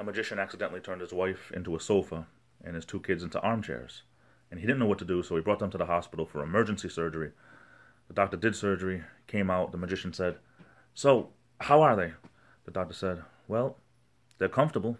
a magician accidentally turned his wife into a sofa and his two kids into armchairs. And he didn't know what to do, so he brought them to the hospital for emergency surgery. The doctor did surgery, came out, the magician said, So, how are they? The doctor said, Well, they're comfortable.